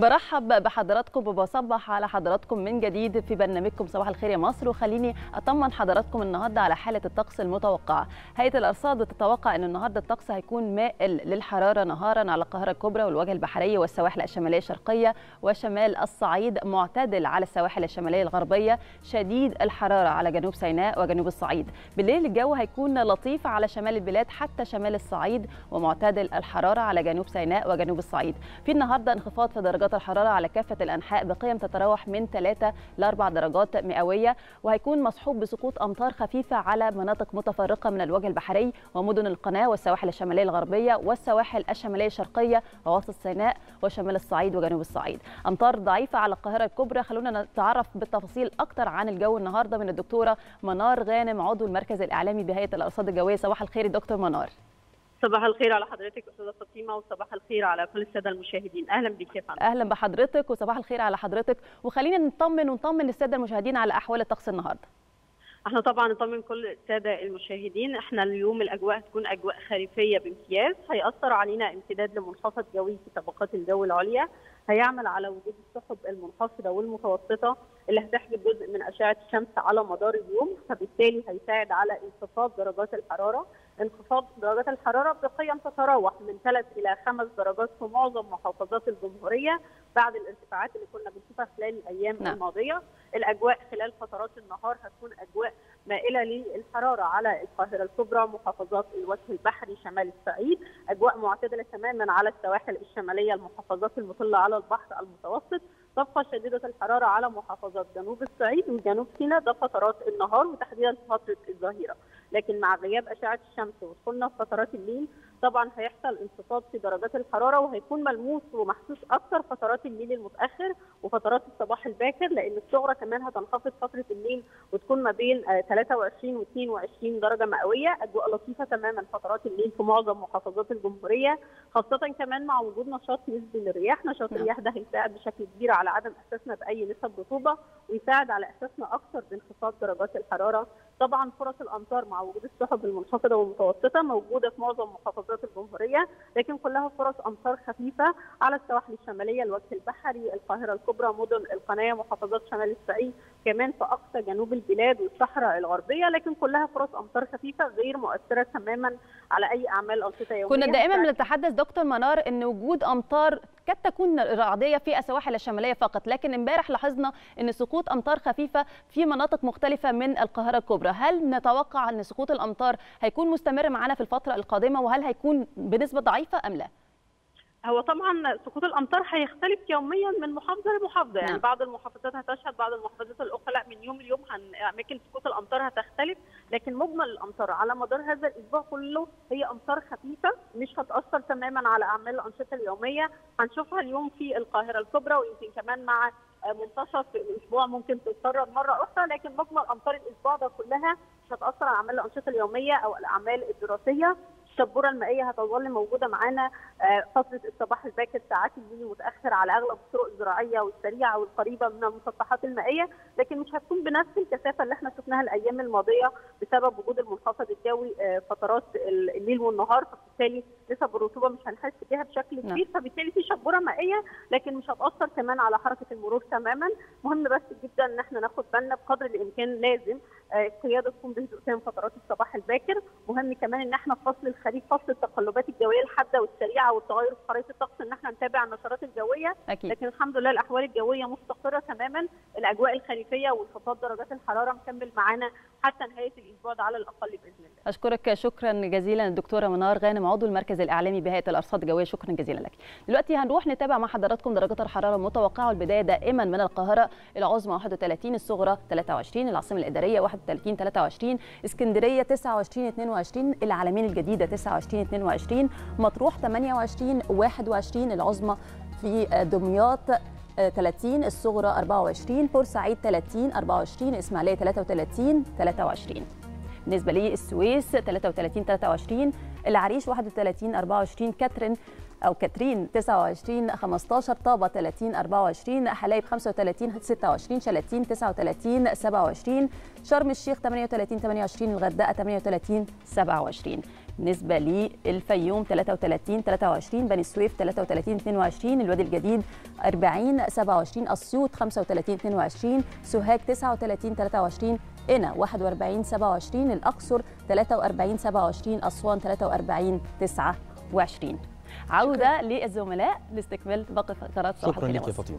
برحب بحضراتكم وبصبح على حضراتكم من جديد في برنامجكم صباح الخير يا مصر وخليني أطمن حضراتكم النهارده على حالة الطقس المتوقعة. هيئة الأرصاد تتوقع إن النهارده الطقس هيكون مائل للحرارة نهارا على القاهرة الكبرى والوجه البحريه والسواحل الشمالية الشرقية وشمال الصعيد معتدل على السواحل الشمالية الغربية شديد الحرارة على جنوب سيناء وجنوب الصعيد. بالليل الجو هيكون لطيف على شمال البلاد حتى شمال الصعيد ومعتدل الحرارة على جنوب سيناء وجنوب الصعيد. في النهارده انخفاض في درجات درجات الحرارة على كافة الأنحاء بقيم تتراوح من 3 ل 4 درجات مئوية وهيكون مصحوب بسقوط أمطار خفيفة على مناطق متفرقة من الوجه البحري ومدن القناة والسواحل الشمالية الغربية والسواحل الشمالية الشرقية ووسط سيناء وشمال الصعيد وجنوب الصعيد. أمطار ضعيفة على القاهرة الكبرى. خلونا نتعرف بالتفاصيل أكتر عن الجو النهاردة من الدكتورة منار غانم عضو المركز الإعلامي بهيئة الأرصاد الجوية. صباح الخير دكتور منار. صباح الخير على حضرتك أستاذة فاطمة وصباح الخير على كل السادة المشاهدين. أهلا بك يا فندم. أهلا بحضرتك وصباح الخير على حضرتك. وخلينا نطمن ونطمن السادة المشاهدين على أحوال الطقس النهارده. إحنا طبعا نطمن كل السادة المشاهدين. إحنا اليوم الأجواء هتكون أجواء خريفية بامتياز. هيأثر علينا امتداد لمنخفض جوي في طبقات الجو العليا. هيعمل على وجود السحب المنخفضة والمتوسطة اللي هتحجب جزء من أشعة الشمس على مدار اليوم فبالتالي هيساعد على انخفاض درجات الحرارة. انخفاض درجات الحرارة بقيم تتراوح من 3 إلى 5 درجات في معظم محافظات الجمهورية بعد الارتفاعات اللي كنا بنشوفها خلال الأيام نعم. الماضية. الأجواء خلال فترات النهار هتكون أجواء مائلة للحرارة على القاهرة الكبرى محافظات الوجه البحري شمال الصعيد. أجواء معتدلة تماما على السواحل الشمالية المحافظات المطلة على البحر المتوسط. تبقى شديدة الحرارة على محافظات جنوب الصعيد وجنوب سيناء ده فترات النهار وتحديدا في فترة الظهيرة. لكن مع غياب أشعة الشمس ودخولنا في فترات الليل طبعا هيحصل انخفاض في درجات الحرارة وهيكون ملموس ومحسوس أكثر فترات الليل المتأخر وفترات الصباح الباكر لأن الصغرى كمان هتنخفض فترة الليل وتكون ما بين 23 و 22 درجة مئوية أجواء لطيفة تماما فترات الليل في معظم محافظات الجمهورية خاصة كمان مع وجود نشاط نسبي للرياح. نشاط الرياح ده هيساعد بشكل كبير على عدم إحساسنا بأي نسب رطوبة ويساعد على إحساسنا أكثر بانخفاض درجات الحرارة. طبعا فرص الامطار مع وجود السحب المنخفضة والمتوسطة موجودة في معظم محافظات الجمهورية لكن كلها فرص أمطار خفيفة على السواحل الشمالية الوجه البحري القاهرة الكبرى مدن القناة محافظات شمال الصعيد كمان في أقصى جنوب البلاد والصحراء الغربية لكن كلها فرص أمطار خفيفة غير مؤثرة تماما على أي أعمال أنشطة يومية. كنا دائما بنتحدث دكتور منار إن وجود أمطار قد تكون رعدية في السواحل الشمالية فقط لكن امبارح لاحظنا إن سقوط أمطار خفيفة في مناطق مختلفة من القاهرة الكبرى. هل نتوقع إن سقوط الأمطار هيكون مستمر معنا في الفترة القادمة؟ وهل هيكون بنسبة ضعيفة أم لا؟ هو طبعا سقوط الأمطار هيختلف يوميا من محافظة لمحافظة. يعني نعم. بعض المحافظات هتشهد بعض المحافظات الأخرى لا. من يوم ليوم أماكن سقوط الأمطار هتختلف لكن مجمل الأمطار على مدار هذا الأسبوع كله هي أمطار خفيفة مش هتأثر تماما على أعمال الأنشطة اليومية. هنشوفها اليوم في القاهرة الكبرى ويمكن كمان مع منتصف الأسبوع ممكن تتكرر مرة أخرى لكن مجمل أمطار الأسبوع ده كلها مش هتأثر على أعمال الأنشطة اليومية أو الأعمال الدراسية. الشبوره المائيه هتظل موجوده معانا فتره الصباح الباكر ساعات الليل المتاخر على اغلب الطرق الزراعيه والسريعه والقريبه من المسطحات المائيه لكن مش هتكون بنفس الكثافه اللي إحنا شفناها الأيام الماضيه بسبب وجود المنخفض الجوي فترات الليل والنهار فبالتالي نسب الرطوبه مش هنحس بيها بشكل كبير فبالتالي في شبوره مائيه لكن مش هتاثر كمان على حركه المرور تماما. مهم بس جدا ان إحنا ناخد بالنا بقدر الامكان لازم القياده تكون بهدوء تام فترات الصباح الباكر. مهم كمان ان إحنا في فصل الخريف فصل التقلبات الجوية الحادة والسريعة والتغير في خريطة الطقس إن إحنا نتابع النشرات الجوية أكيد. لكن الحمد لله الأحوال الجوية مستقرة تماما الأجواء الخريفية وانخفاض درجات الحرارة مكمل معانا حتى نهاية الأسبوع ده على الأقل بإذن الله. أشكرك شكرا جزيلا الدكتوره منار غانم عضو المركز الإعلامي بهيئة الأرصاد الجوية. شكرا جزيلا لك. دلوقتي هنروح نتابع مع حضراتكم درجات الحرارة المتوقعة والبداية دائما من القاهرة العظمى 31 الصغرى 23 العاصمة الإدارية 31 23 اسكندرية 29 22 العالمين الجديدة 29 22 مطروح 28 21 العظمى في دمياط 30 الصغرى 24 بورسعيد 30 24 إسماعيلية 33 23 بالنسبة للسويس 33 23 العريش 31 24 كاترين أو كاترين 29 15 طابة 30 24 حلايب 35 26 شلاتين 39 27 شرم الشيخ 38 28 الغردقة 38 27 بالنسبة للفيوم 33 23 بني سويف 33 22 الوادي الجديد 40 27 أسيوط 35 22 سوهاج 39 23 قنا 41 27 الأقصر 43 27 أسوان 43 29 عودة للزملاء لاستكمال باقي فقرات صباح شكرا لك يا. فاطمة